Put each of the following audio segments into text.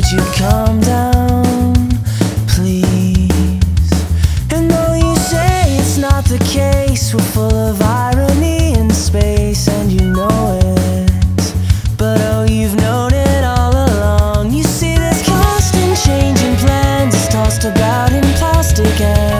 Would you calm down, please? And though you say it's not the case, we're full of irony and space, and you know it. But oh, you've known it all along. You see, this constant changing plans is tossed about in plastic and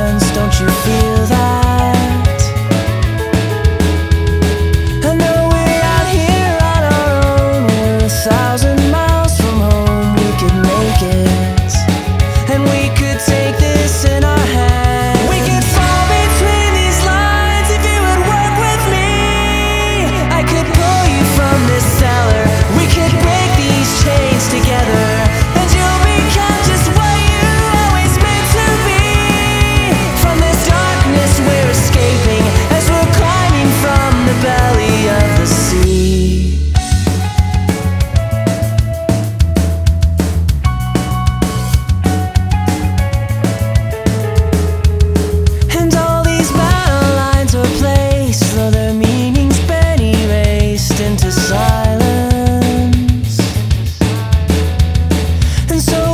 so